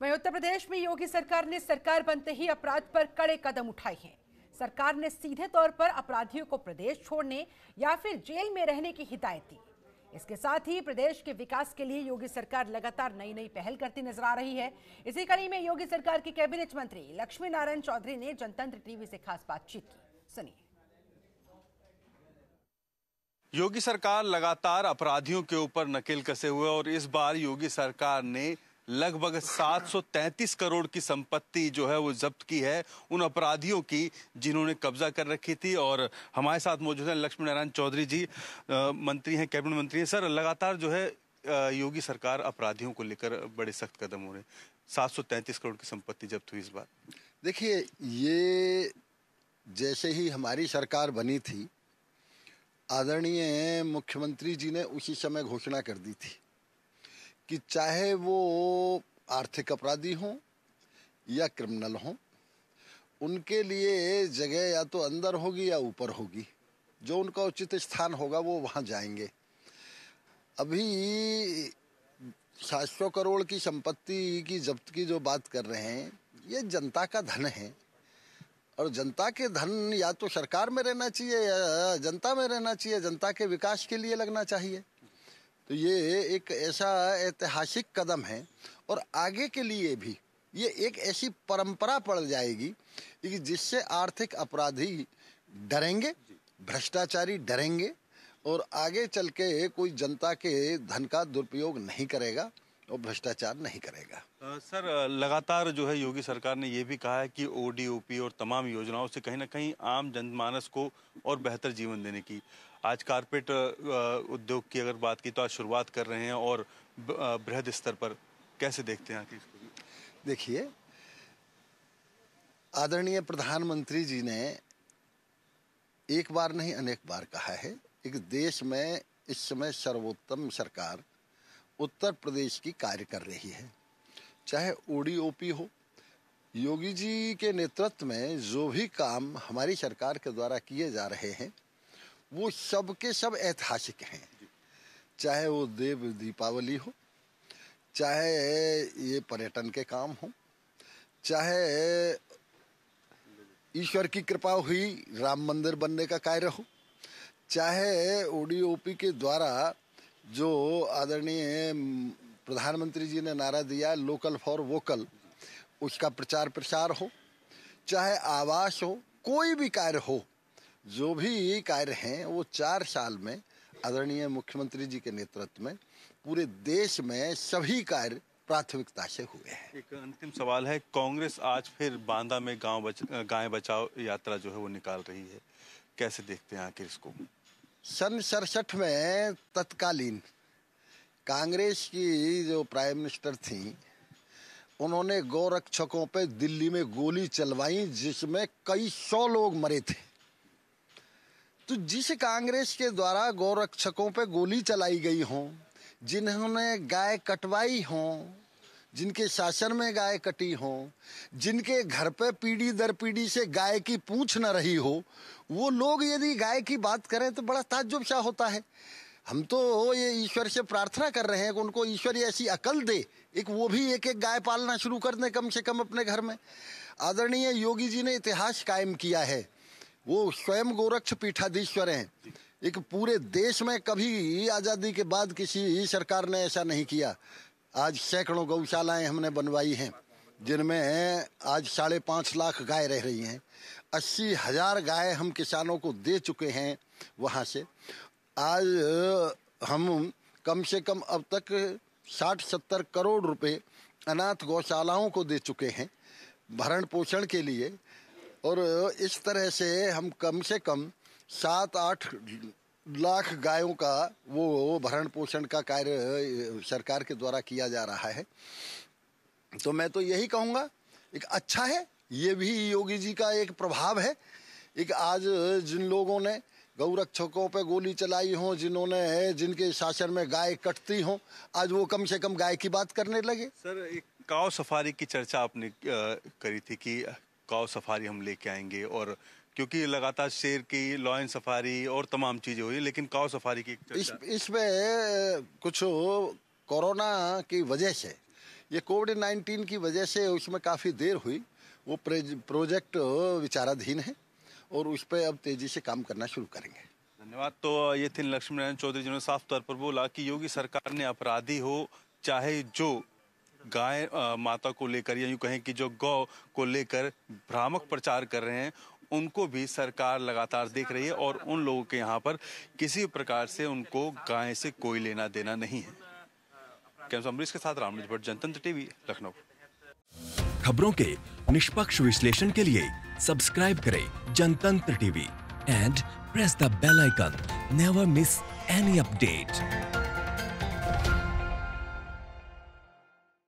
वहीं उत्तर प्रदेश में योगी सरकार ने सरकार बनते ही अपराध पर कड़े कदम उठाए हैं। सरकार ने सीधे तौर पर अपराधियों को प्रदेश छोड़ने या फिर जेल में रहने की हिदायत दी। इसके साथ ही प्रदेश के विकास के लिए योगी सरकार लगातार नई नई पहल करती नज़र आ रही है। इसी कड़ी में योगी सरकार के कैबिनेट मंत्री लक्ष्मी नारायण चौधरी ने जनतंत्र टीवी से खास बातचीत की। सुनिए। योगी सरकार लगातार अपराधियों के ऊपर नकेल कसे हुए और इस बार योगी सरकार ने लगभग 733 करोड़ की संपत्ति जो है वो जब्त की है उन अपराधियों की जिन्होंने कब्जा कर रखी थी। और हमारे साथ मौजूद हैं लक्ष्मी नारायण चौधरी जी मंत्री हैं, कैबिनेट मंत्री हैं। सर, लगातार जो है योगी सरकार अपराधियों को लेकर बड़े सख्त कदम हो रहे सात सौ तैंतीस करोड़ की संपत्ति जब्त हुई इस बार। देखिए, ये जैसे ही हमारी सरकार बनी थी, आदरणीय मुख्यमंत्री जी ने उसी समय घोषणा कर दी थी। कि चाहे वो आर्थिक अपराधी हों या क्रिमिनल हों, उनके लिए जगह या तो अंदर होगी या ऊपर होगी। जो उनका उचित स्थान होगा, वो वहाँ जाएँगे। अभी सात सौ करोड़ की संपत्ति की जब्त की जो बात कर रहे हैं, ये जनता का धन है। और जनता के धन या तो सरकार में रहना चाहिए या जनता में रहना चाहिए, जनता के विकास के लिए लगना चाहिए। तो ये एक ऐसा ऐतिहासिक कदम है और आगे के लिए भी ये एक ऐसी परंपरा पड़ जाएगी कि जिससे आर्थिक अपराधी डरेंगे भ्रष्टाचारी डरेंगे और आगे चल के कोई जनता के धन का दुरुपयोग नहीं करेगा। और भ्रष्टाचार नहीं करेगा। आ, सर लगातार जो है योगी सरकार ने ये भी कहा है कि ओडीओपी और तमाम योजनाओं से कहीं ना कहीं आम जनमानस को और बेहतर जीवन देने की। आज कारपेट उद्योग की अगर बात की तो आज शुरुआत कर रहे हैं और बृहद स्तर पर कैसे देखते हैं इसको? देखिए आदरणीय प्रधानमंत्री जी ने एक बार नहीं अनेक बार कहा है एक देश में इस समय सर्वोत्तम सरकार उत्तर प्रदेश की कार्य कर रही है। चाहे ओडीओपी हो, योगी जी के नेतृत्व में जो भी काम हमारी सरकार के द्वारा किए जा रहे हैं, वो सब के सब ऐतिहासिक हैं। चाहे वो देव दीपावली हो, चाहे ये पर्यटन के काम हो, चाहे ईश्वर की कृपा हुई राम मंदिर बनने का कार्य हो, चाहे ओडीओपी के द्वारा जो आदरणीय प्रधानमंत्री जी ने नारा दिया लोकल फॉर वोकल उसका प्रचार प्रसार हो चाहे आवास हो कोई भी कार्य हो जो भी कार्य हैं वो चार साल में आदरणीय मुख्यमंत्री जी के नेतृत्व में पूरे देश में सभी कार्य प्राथमिकता से हुए हैं। एक अंतिम सवाल है कांग्रेस आज फिर बांदा में गाँव बच, गाय बचाओ यात्रा जो है वो निकाल रही है। कैसे देखते हैं आखिर इसको? सन सड़सठ में तत्कालीन कांग्रेस की जो प्राइम मिनिस्टर थी, उन्होंने गौरक्षकों पे दिल्ली में गोली चलवाई, जिसमें कई सौ लोग मरे थे। तो जिस कांग्रेस के द्वारा गौरक्षकों पे गोली चलाई गई हो, जिन्होंने गाय कटवाई हो जिनके शासन में गाय कटी हो, जिनके घर पे पीढ़ी दर पीढ़ी से गाय की पूछ न रही हो, वो लोग यदि गाय की बात करें तो बड़ा ताज्जुब सा होता है। हम तो ये ईश्वर से प्रार्थना कर रहे हैं कि उनको ईश्वर ऐसी अकल दे, एक वो भी एक एक गाय पालना शुरू कर दें कम से कम अपने घर में। आदरणीय योगी जी ने इतिहास कायम किया है। वो स्वयं गोरक्ष पीठाधीश्वर हैं। एक पूरे देश में कभी आज़ादी के बाद किसी सरकार ने ऐसा नहीं किया। आज सैकड़ों गौशालाएँ हमने बनवाई हैं, जिनमें आज साढ़े पाँच लाख गाय रह रही हैं। अस्सी हज़ार गाय हम किसानों को दे चुके हैं वहाँ से। आज हम कम से कम अब तक साठ सत्तर करोड़ रुपए अनाथ गौशालाओं को दे चुके हैं भरण पोषण के लिए। और इस तरह से हम कम से कम सात आठ लाख गायों का वो भरण पोषण का कार्य सरकार के द्वारा किया जा रहा है। तो मैं तो यही कहूँगा, एक अच्छा है, ये भी योगी जी का एक प्रभाव है। एक आज जिन लोगों ने गौरक्षकों पे गोली चलाई हो, जिन्होंने, जिनके शासन में गाय कटती हो, आज वो कम से कम गाय की बात करने लगे। सर, एक काव सफारी की चर्चा आपने करी थी कि काव सफारी हम लेके आएँगे और क्योंकि लगातार शेर की लॉयन सफारी और तमाम चीज़ें हुई लेकिन काव सफारी की इस इसमें कुछ कोरोना की वजह से ये कोविड नाइन्टीन की वजह से उसमें काफ़ी देर हुई। वो प्रोजेक्ट विचाराधीन है और उस पर अब तेज़ी से काम करना शुरू करेंगे। धन्यवाद। तो ये थे लक्ष्मी नारायण चौधरी जिन्होंने साफ़ तौर पर बोला कि योगी सरकार ने अपराधी हो चाहे जो गाय माता को लेकर या यूँ कहें कि जो गौ को लेकर भ्रामक प्रचार कर रहे हैं उनको भी सरकार लगातार देख रही है और उन लोगों के यहाँ पर किसी प्रकार से उनको गाय से कोई लेना देना नहीं है। के साथ भट्ट, जनतंत्र टीवी, लखनऊ। खबरों के निष्पक्ष विश्लेषण के लिए सब्सक्राइब करें Jantantra TV and press the bell icon. Never miss any update